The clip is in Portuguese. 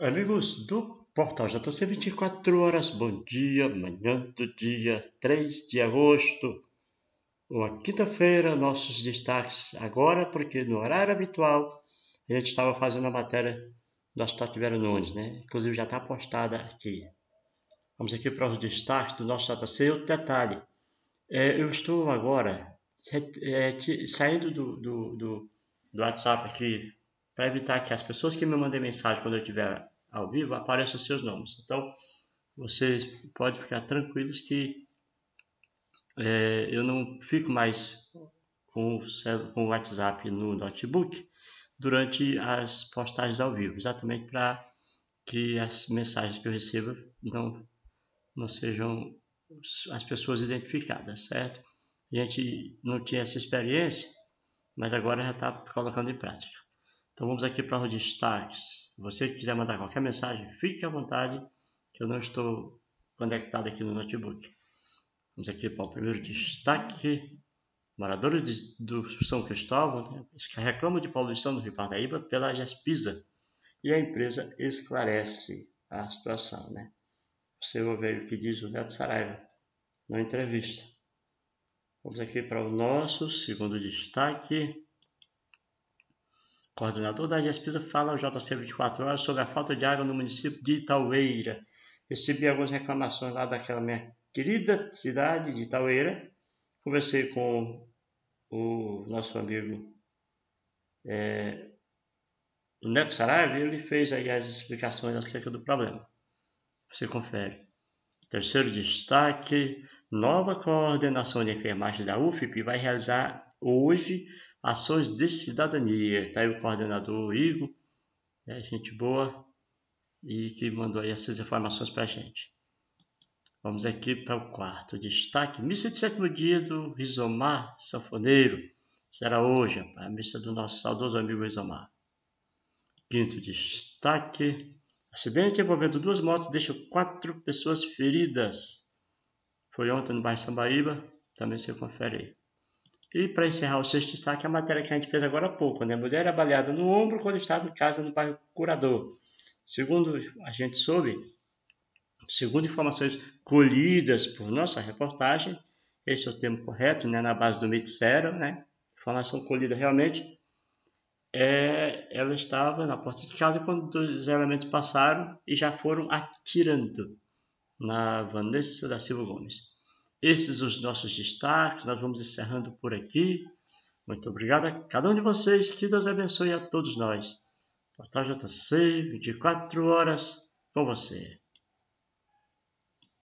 Amigos do Portal JC 24 horas, bom dia, manhã do dia 3 de agosto, uma quinta-feira, nossos destaques agora, porque no horário habitual a gente estava fazendo a matéria Hospital Tibério Nunes, né? Inclusive já está postada aqui. Vamos aqui para os destaques do nosso JC. O detalhe, é, eu estou agora é, saindo do, do, do, do WhatsApp aqui para evitar que as pessoas que me mandem mensagem quando eu estiver ao vivo apareçam seus nomes. Então, vocês podem ficar tranquilos que é, eu não fico mais com com o WhatsApp no notebook durante as postagens ao vivo, exatamente para que as mensagens que eu receba não, não sejam as pessoas identificadas, certo? A gente não tinha essa experiência, mas agora já está colocando em prática. Então vamos aqui para os destaques. Você que quiser mandar qualquer mensagem, fique à vontade, que eu não estou conectado aqui no notebook. Vamos aqui para o primeiro destaque. Moradores do São Cristóvão né, reclamam de poluição no Rio Parnaíba pela GESPISA e a empresa esclarece a situação. Né? Você ouviu o que diz o Neto Saraiva na entrevista. Vamos aqui para o nosso segundo destaque. Coordenador da Despesa fala ao JC 24 horas sobre a falta de água no município de Itaueira. Recebi algumas reclamações lá daquela minha querida cidade de Itaueira. Conversei com o nosso amigo é, Neto Saraiva ele fez aí as explicações acerca do problema. Você confere. Terceiro destaque: nova coordenação de enfermagem da UFP vai realizar hoje ações de cidadania. Está aí o coordenador Igor, é, gente boa, e que mandou aí essas informações para a gente. Vamos aqui para o quarto destaque. Missa de sétimo dia do Rizomar Sanfoneiro. Será hoje, a missa do nosso saudoso amigo Rizomar. Quinto destaque. Acidente envolvendo duas motos deixa quatro pessoas feridas. Foi ontem no bairro Sambaíba. Também você confere aí. E para encerrar o sexto destaque, a matéria que a gente fez agora há pouco, né? Mulher baleada no ombro quando estava em casa no bairro Curador. Segundo a gente soube, segundo informações colhidas por nossa reportagem, esse é o termo correto, né? Na base do Mitsero, né? Informação colhida realmente. É, ela estava na porta de casa quando os elementos passaram e já foram atirando na Vanessa da Silva Gomes. Esses os nossos destaques, nós vamos encerrando por aqui. Muito obrigado a cada um de vocês, que Deus abençoe a todos nós. Portal JC, 24 horas com você.